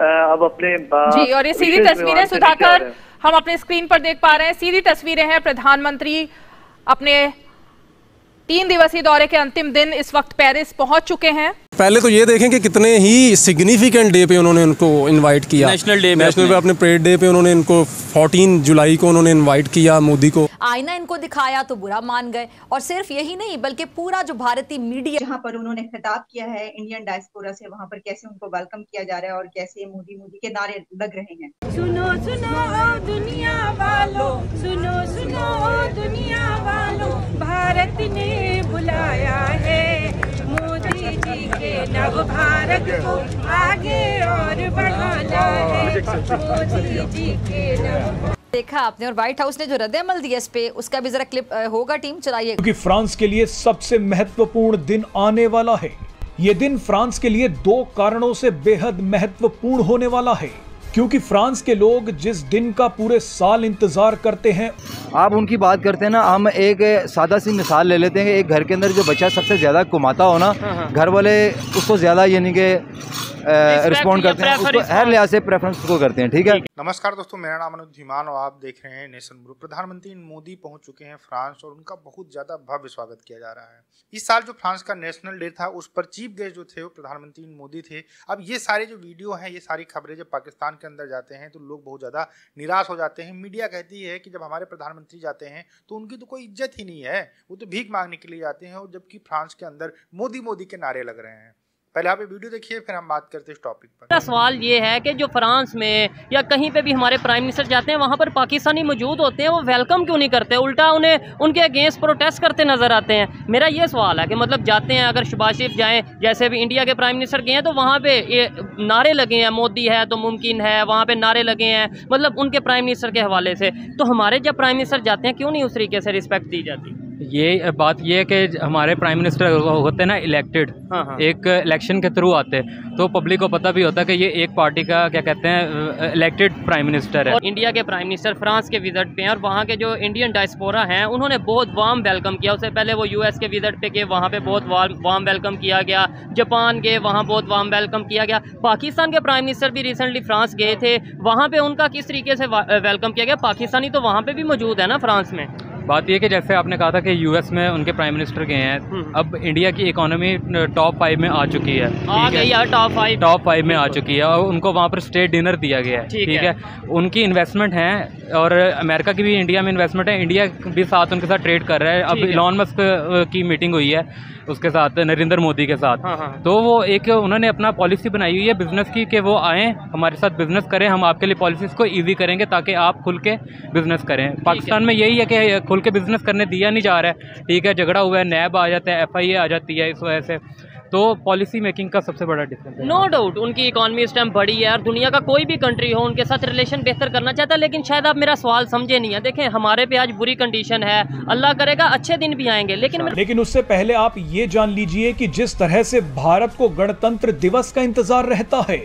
अब अपने जी और ये सीधी तस्वीरें सुधाकर हम अपने स्क्रीन पर देख पा रहे हैं। सीधी तस्वीरें हैं। प्रधानमंत्री अपने तीन दिवसीय दौरे के अंतिम दिन इस वक्त पेरिस पहुँच चुके हैं। पहले तो ये देखें कि कितने ही सिग्निफिकेंट डे पे उन्होंने उनको इनवाइट किया। नेशनल डे नेशनल पे अपने परेड डे पे उन्होंने इनको 14 जुलाई को उन्होंने इनवाइट किया मोदी को। आईना इनको दिखाया तो बुरा मान गए। और सिर्फ़ यही नहीं बल्कि पूरा जो भारतीय मीडिया जहाँ पर उन्होंने खिताब किया है इंडियन डायस्पोरा से वहाँ पर कैसे उनको वेलकम किया जा रहा है और कैसे मोदी मोदी के नारे लग रहे हैं। सुनो सुनो दुनिया भारत को आगे और बढ़ाना है मोदी जी के देखा आपने और व्हाइट हाउस ने जो रद्द अमल दिया इस पे उसका भी जरा क्लिप होगा टीम चलाइए। क्योंकि फ्रांस के लिए सबसे महत्वपूर्ण दिन आने वाला है। ये दिन फ्रांस के लिए दो कारणों से बेहद महत्वपूर्ण होने वाला है। क्योंकि फ्रांस के लोग जिस दिन का पूरे साल इंतज़ार करते हैं आप उनकी बात करते हैं ना हम एक सादा सी मिसाल ले लेते हैं एक घर के अंदर जो बच्चा सबसे ज़्यादा कमाता हो ना हाँ, हाँ। घर वाले उसको ज़्यादा यानी कि रिस्पॉन्ड करते हैं। उसको हर लिहाज से प्रेफरेंस को करते हैं ठीक है? नमस्कार दोस्तों मेरा नाम अनुज धीमान और आप देख रहे हैं नेशन ब्रू प्रधानमंत्री मोदी पहुँच चुके हैं फ्रांस और उनका बहुत ज़्यादा भव्य स्वागत किया जा रहा है। इस साल जो फ्रांस का नेशनल डे था उस पर चीफ गेस्ट जो थे वो प्रधानमंत्री मोदी थे। अब ये सारे जो वीडियो हैं ये सारी खबरें जब पाकिस्तान के अंदर जाते हैं तो लोग बहुत ज़्यादा निराश हो जाते हैं। मीडिया कहती है कि जब हमारे प्रधानमंत्री जाते हैं तो उनकी तो कोई इज़्ज़त ही नहीं है। वो तो भीख मांगने के लिए जाते हैं और जबकि फ्रांस के अंदर मोदी मोदी के नारे लग रहे हैं। पहले आप वीडियो देखिए, फिर हम बात करते हैं इस टॉपिक पर। मेरा सवाल ये है कि जो फ्रांस में या कहीं पे भी हमारे प्राइम मिनिस्टर जाते हैं, वहाँ पर पाकिस्तानी मौजूद होते हैं, वो वेलकम क्यों नहीं करते? उल्टा उन्हें, उनके अगेंस्ट प्रोटेस्ट करते नज़र आते हैं। मेरा ये सवाल है कि मतलब जाते हैं, अगर शबाज शरीफ जाएँ, जैसे अभी इंडिया के प्राइम मिनिस्टर गए हैं तो वहाँ पे ये नारे लगे हैं, मोदी है तो मुमकिन है, वहाँ पे नारे लगे हैं मतलब उनके प्राइम मिनिस्टर के हवाले से। तो हमारे जब प्राइम मिनिस्टर जाते हैं, क्यों नहीं उस तरीके से रिस्पेक्ट दी जाती? ये बात ये है कि हमारे प्राइम मिनिस्टर होते हैं ना इलेक्टेड हाँ हाँ। एक इलेक्शन के थ्रू आते तो पब्लिक को पता भी होता है कि ये एक पार्टी का क्या कहते हैं इलेक्टेड प्राइम मिनिस्टर है। और इंडिया के प्राइम मिनिस्टर फ्रांस के विज़िट पे हैं और वहाँ के जो इंडियन डायस्पोरा हैं उन्होंने बहुत वार्म वेलकम किया। उससे पहले वो यूएस के विज़िट पे गए वहाँ पे बहुत वार्म वेलकम किया गया। जापान गए वहाँ बहुत वार्म वेलकम किया गया। पाकिस्तान के प्राइम मिनिस्टर भी रिसेंटली फ्रांस गए थे। वहाँ पर उनका किस तरीके से वेलकम किया गया? पाकिस्तानी तो वहाँ पर भी मौजूद है ना फ्रांस में। बात यह कि जैसे आपने कहा था कि यूएस में उनके प्राइम मिनिस्टर गए हैं हम्म। अब इंडिया की इकोनॉमी टॉप फाइव में आ चुकी है। आ गई है टॉप फाइव टॉप फाइव में आ चुकी है और उनको वहाँ पर स्टेट डिनर दिया गया है। ठीक है। उनकी इन्वेस्टमेंट है और अमेरिका की भी इंडिया में इन्वेस्टमेंट है। इंडिया भी साथ उनके साथ ट्रेड कर रहा है। अब इलॉन मस्क की मीटिंग हुई है उसके साथ नरेंद्र मोदी के साथ। हाँ हाँ। तो वो एक उन्होंने अपना पॉलिसी बनाई हुई है बिज़नेस की कि वो आए हमारे साथ बिज़नेस करें हम आपके लिए पॉलिसीज़ को इजी करेंगे ताकि आप खुल के बिज़नेस करें। पाकिस्तान में यही है कि खुल के बिज़नेस करने दिया नहीं जा रहा है। ठीक है झगड़ा हुआ है नैब आ जाता है एफ़ आ जाती है इस वजह से। तो पॉलिसी मेकिंग का सबसे बड़ा डिफरेंस है। नो डाउट उनकी इकॉनमी इस टाइम बड़ी है और दुनिया का कोई भी कंट्री हो उनके साथ रिलेशन बेहतर करना चाहता है लेकिन शायद आप मेरा सवाल समझे नहीं है। देखें हमारे पे आज बुरी कंडीशन है अल्लाह करेगा अच्छे दिन भी आएँगे लेकिन लेकिन उससे पहले आप ये जान लीजिए कि जिस तरह से भारत को गणतंत्र दिवस का इंतज़ार रहता है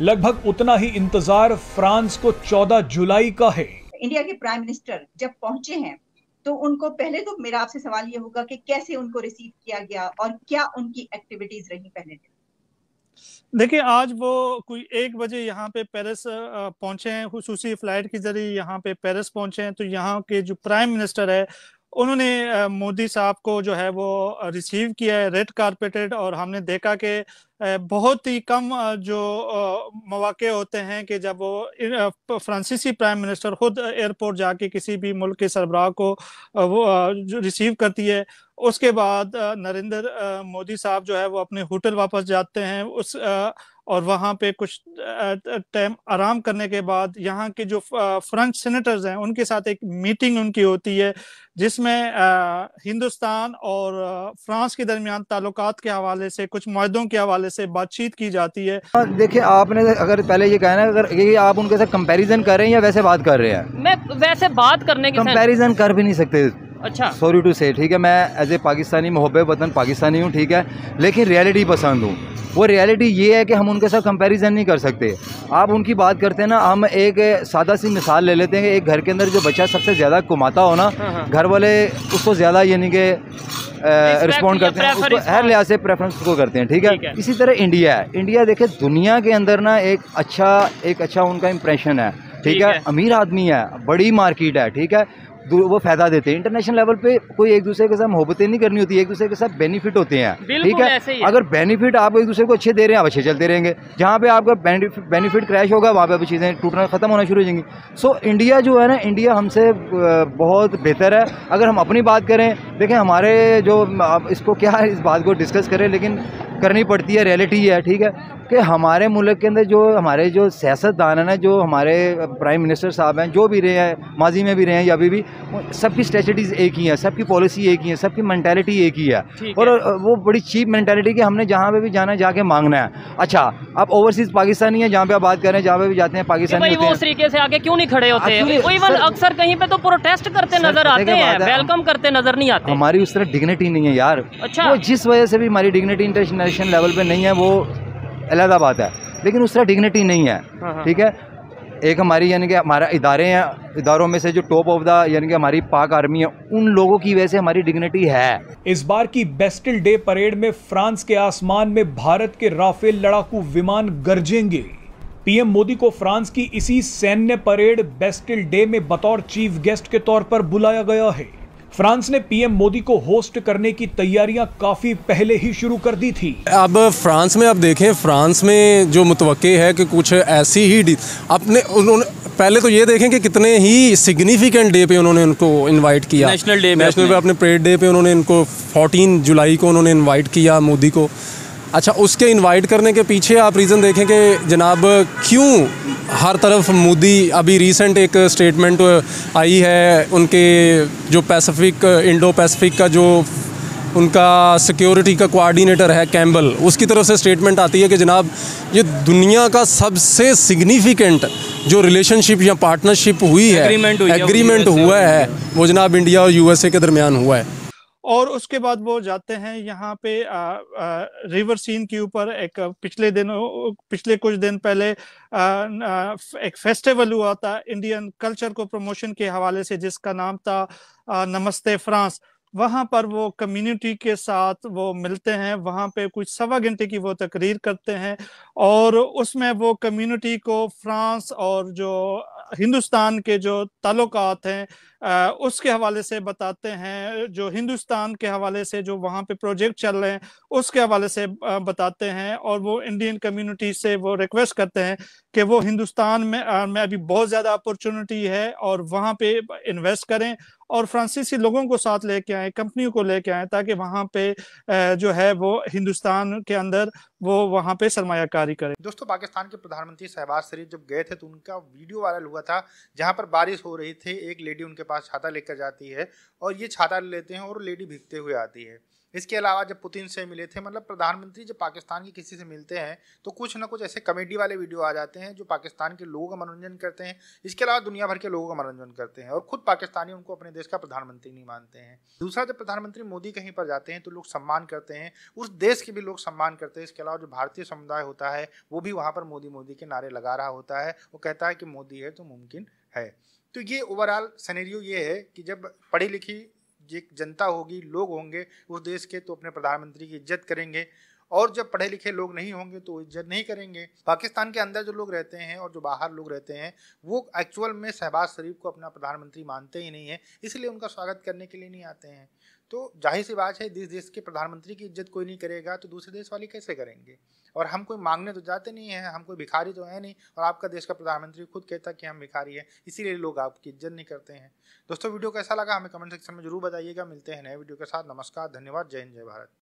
लगभग उतना ही इंतज़ार फ्रांस को 14 जुलाई का है। इंडिया के प्राइम मिनिस्टर जब पहुँचे हैं तो उनको पहले तो मेरा आपसे सवाल ये होगा कि कैसे उनको रिसीव किया गया और क्या उनकी एक्टिविटीज़ रही पहले दिन? देखिए, आज वो कोई एक बजे यहाँ पे पेरिस पहुँचे हैं। खसूसी फ़्लाइट के ज़रिए यहाँ पे पेरिस पहुँचे हैं। तो यहाँ के जो प्राइम मिनिस्टर है उन्होंने मोदी साहब को जो है वो रिसीव किया है रेड कारपेटेड और हमने देखा कि बहुत ही कम जो मौाक़े होते हैं कि जब वो फ्रांसीसी प्राइम मिनिस्टर खुद एयरपोर्ट जाके किसी भी मुल्क के सरबराह को वो रिसीव करती है, उसके बाद नरेंद्र मोदी साहब जो है वो अपने होटल वापस जाते हैं, उस और वहाँ पे कुछ टाइम आराम करने के बाद यहाँ के जो फ्रेंच सेनेटर्स हैं उनके साथ एक मीटिंग उनकी होती है जिसमें हिंदुस्तान और फ्रांस के दरमियान ताल्लुकात के हवाले से कुछ माहों के हवाले से बातचीत की जाती है। हाँ, देखिए आपने अगर पहले ये कहना अगर ये आप उनके साथ कंपैरिजन कर रहे हैं या वैसे बात कर रहे हैं? मैं वैसे बात करने की कंपैरिजन कर भी नहीं सकते। अच्छा। सॉरी टू से ठीक है मैं एज ए पाकिस्तानी मोहब्बत वतन पाकिस्तानी हूँ ठीक है लेकिन रियलिटी पसंद हूँ। वो रियलिटी ये है कि हम उनके साथ कंपैरिजन नहीं कर सकते। आप उनकी बात करते हैं ना हम एक सादा सी मिसाल ले लेते हैं कि एक घर के अंदर जो बच्चा सबसे ज़्यादा कमाता हो ना हाँ, हाँ। घर वाले उसको ज़्यादा यानी कि रिस्पॉन्ड करते हैं उसको हर लिहाज से प्रेफरेंस को करते हैं ठीक है। इसी तरह इंडिया है। इंडिया देखे दुनिया के अंदर ना एक अच्छा एक अच्छा उनका इम्प्रेशन है ठीक है। अमीर आदमी है बड़ी मार्केट है ठीक है। वो फ़ायदा देते हैं। इंटरनेशनल लेवल पे कोई एक दूसरे के साथ मोहब्बतें नहीं करनी होती एक दूसरे के साथ बेनिफिट होते हैं। ठीक है। अगर बेनिफिट आप एक दूसरे को अच्छे दे रहे हैं आप अच्छे चलते रहेंगे। जहाँ पे आपका बेनिफिट क्रैश होगा वहाँ पे अब चीज़ें टूटना खत्म होना शुरू हो जाएँगी। सो इंडिया जो है ना इंडिया हमसे बहुत बेहतर है। अगर हम अपनी बात करें देखें हमारे जो इसको क्या है, इस बात को डिस्कस करें लेकिन करनी पड़ती है रियलिटी है ठीक है? कि हमारे मुल्क के अंदर जो हमारे जो सियासतदान है ना जो हमारे प्राइम मिनिस्टर साहब हैं जो भी रहे हैं माजी में भी रहे हैं या अभी भी सबकी स्ट्रेटजीज एक ही है सबकी पॉलिसी एक ही है सबकी मैंटेलिटी एक ही है। और वो बड़ी चीप मैंटेलिटी कि हमने जहाँ पे भी जाना है जाके मांगना है। अच्छा आप ओवरसीज पाकिस्तानी है जहाँ पे आप बात कर रहे हैं जहाँ पे भी जाते हैं पाकिस्तानी वो उस तरीके से आगे क्यों नहीं खड़े होते? इवन अक्सर कहीं पे तो प्रोटेस्ट करते नज़र आते हैं वेलकम करते नज़र नहीं आते। हमारी उस तरह डिग्निटी नहीं है यार। अच्छा। वो जिस वजह से भी हमारी डिग्निटी इंटरनेशनल लेवल पे नहीं है वो अलहदा बात है लेकिन उस तरह डिग्निटी नहीं हाँ, है हाँ। ठीक है। एक हमारी यानी कि हमारा इदारे हैं इदारों में से जो टॉप ऑफ़ द यानी कि हमारी पाक आर्मी है उन लोगों की वजह से हमारी डिग्निटी है। इस बार की बेस्टिल डे परेड में फ्रांस के आसमान में भारत के राफेल लड़ाकू विमान गरजेंगे। पीएम मोदी को फ्रांस की इसी सैन्य परेड बेस्टिल डे में बतौर चीफ गेस्ट के तौर पर बुलाया गया है। फ्रांस ने पीएम मोदी को होस्ट करने की तैयारियाँ काफ़ी पहले ही शुरू कर दी थी। अब फ्रांस में आप देखें फ्रांस में जो मुतवक़े है कि कुछ ऐसी ही डी अपने उन्होंने पहले तो ये देखें कि कितने ही सिग्निफिकेंट डे पे उन्होंने उनको इनवाइट किया। नेशनल डे नेशनल अपने। पे अपने परेड डे पे उन्होंने इनको 14 जुलाई को उन्होंने इनवाइट किया मोदी को। अच्छा उसके इनवाइट करने के पीछे आप रीज़न देखें कि जनाब क्यों हर तरफ़ मोदी अभी रीसेंट एक स्टेटमेंट आई है उनके जो पैसिफिक इंडो पैसिफिक का जो उनका सिक्योरिटी का कोऑर्डिनेटर है कैम्बल उसकी तरफ़ से स्टेटमेंट आती है कि जनाब ये दुनिया का सबसे सिग्निफिकेंट जो रिलेशनशिप या पार्टनरशिप हुई है एग्रीमेंट हुआ है वो जनाब इंडिया और यूएसए के दरमियान हुआ है। और उसके बाद वो जाते हैं यहाँ पे आ, आ, रिवर सीन के ऊपर एक पिछले दिनों पिछले कुछ दिन पहले आ, आ, एक फेस्टिवल हुआ था इंडियन कल्चर को प्रमोशन के हवाले से जिसका नाम था आ, नमस्ते फ्रांस। वहाँ पर वो कम्युनिटी के साथ वो मिलते हैं वहाँ पे कुछ सवा घंटे की वो तकरीर करते हैं और उसमें वो कम्युनिटी को फ्रांस और जो हिंदुस्तान के जो ताल्लुकात हैं उसके हवाले से बताते हैं, जो हिंदुस्तान के हवाले से जो वहाँ पे प्रोजेक्ट चल रहे हैं, उसके हवाले से बताते हैं और वो इंडियन कम्युनिटी से वो रिक्वेस्ट करते हैं कि वो हिंदुस्तान में में अभी बहुत ज़्यादा अपॉर्चुनिटी है और वहाँ पे इन्वेस्ट करें और फ्रांसीसी लोगों को साथ लेके आए, कंपनियों को लेके आए, ताकि वहाँ पे जो है वो हिंदुस्तान के अंदर वो वहाँ पे सरमायाकारी करें। दोस्तों, पाकिस्तान के प्रधानमंत्री शहबाज शरीफ जब गए थे तो उनका वीडियो वायरल हुआ था, जहाँ पर बारिश हो रही थी, एक लेडी उनके पास छाता लेकर जाती है और ये छाता लेते हैं और लेडी भीगते हुए आती है। इसके अलावा जब पुतिन से मिले थे मतलब प्रधानमंत्री जब पाकिस्तान के किसी से मिलते हैं तो कुछ ना कुछ ऐसे कॉमेडी वाले वीडियो आ जाते हैं जो पाकिस्तान के लोगों का मनोरंजन करते हैं। इसके अलावा दुनिया भर के लोगों का मनोरंजन करते हैं और खुद पाकिस्तानी उनको अपने देश का प्रधानमंत्री नहीं मानते हैं। दूसरा, जब प्रधानमंत्री मोदी कहीं पर जाते हैं तो लोग सम्मान करते हैं। उस देश के भी लोग सम्मान करते हैं। इसके अलावा जो भारतीय समुदाय होता है, वो भी वहाँ पर मोदी मोदी के नारे लगा रहा होता है वो कहता है कि मोदी है तो मुमकिन है। तो ये ओवरऑल सनेरियो ये है कि जब पढ़ी लिखी एक जनता होगी, लोग होंगे, उस देश के तो अपने प्रधानमंत्री की इज़्ज़त करेंगे और जब पढ़े लिखे लोग नहीं होंगे तो इज़्ज़त नहीं करेंगे। पाकिस्तान के अंदर जो लोग रहते हैं और जो बाहर लोग रहते हैं, वो एक्चुअल में शहबाज शरीफ को अपना प्रधानमंत्री मानते ही नहीं है, इसलिए उनका स्वागत करने के लिए नहीं आते हैं। तो ज़ाहिर सी बात है, जिस देश के प्रधानमंत्री की इज़्ज़त कोई नहीं करेगा तो दूसरे देश वाले कैसे करेंगे? और हम कोई मांगने तो जाते नहीं हैं, हम कोई भिखारी तो है नहीं, और आपका देश का प्रधानमंत्री खुद कहता कि हम भिखारी हैं, इसीलिए लोग आपकी इज़्ज़त नहीं करते हैं। दोस्तों, वीडियो कैसा लगा हमें कमेंट सेक्शन में ज़रूर बताइएगा, मिलते हैं नए वीडियो के साथ, नमस्कार, धन्यवाद, जय हिंद, जय भारत।